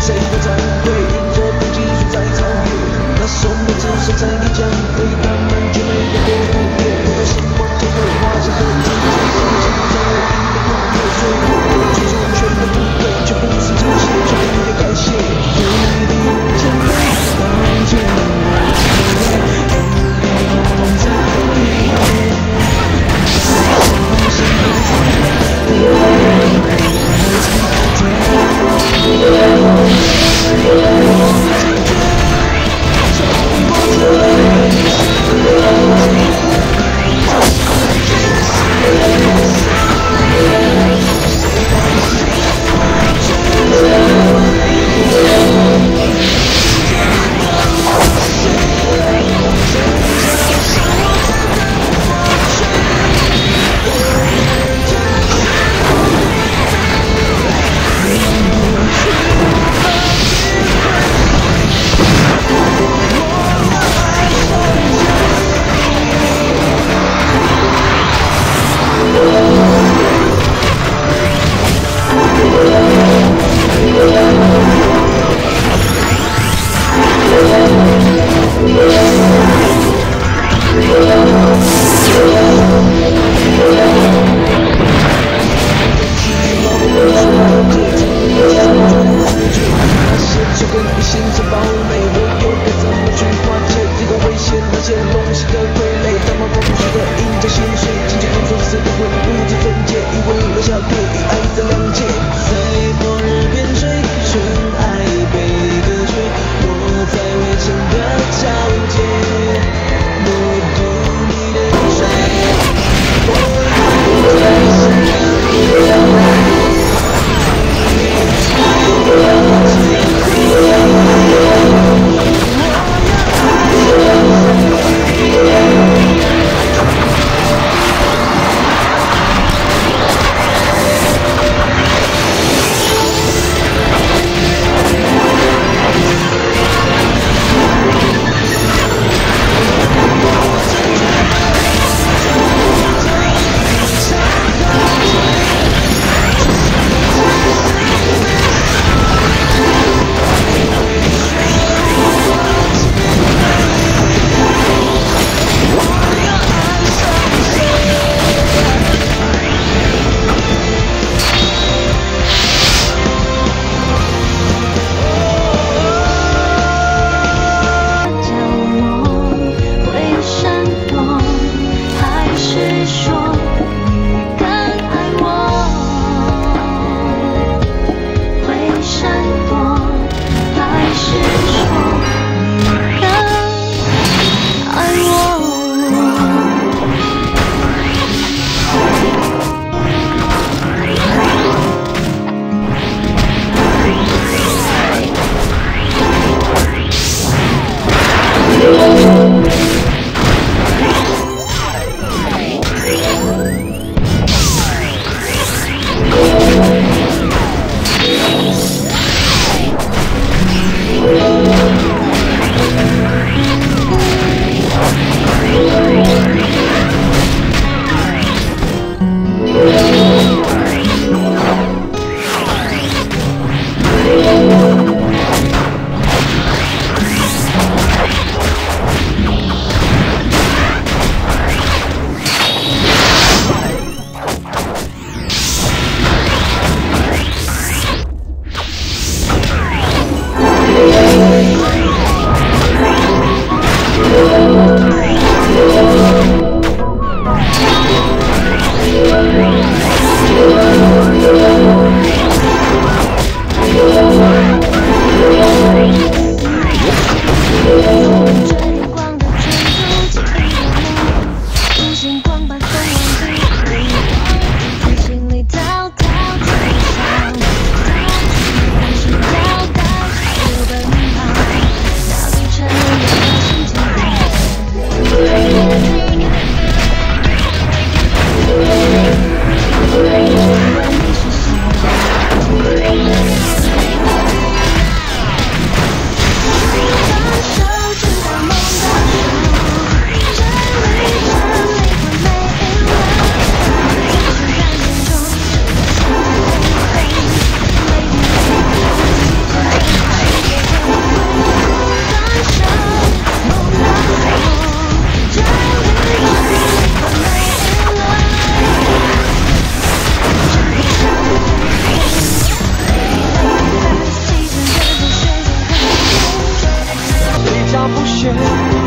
谁在对？谁在错？不计输在超越，那所谓的输在你将退，他们却没有。bastón, bastón.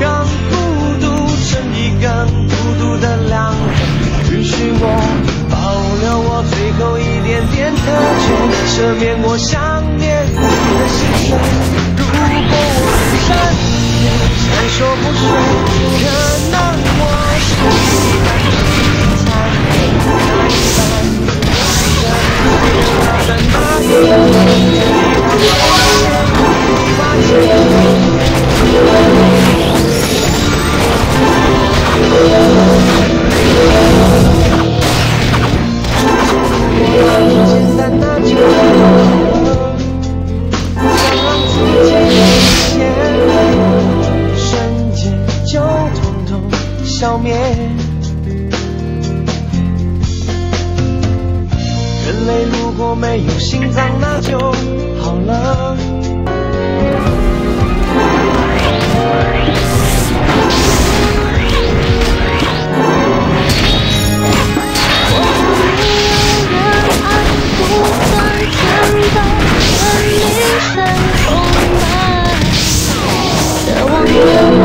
让孤独成一个孤独的两个，允许我保留我最后一点点特权，赦免我想念你的心碎。如果我真的想说不说，可能我是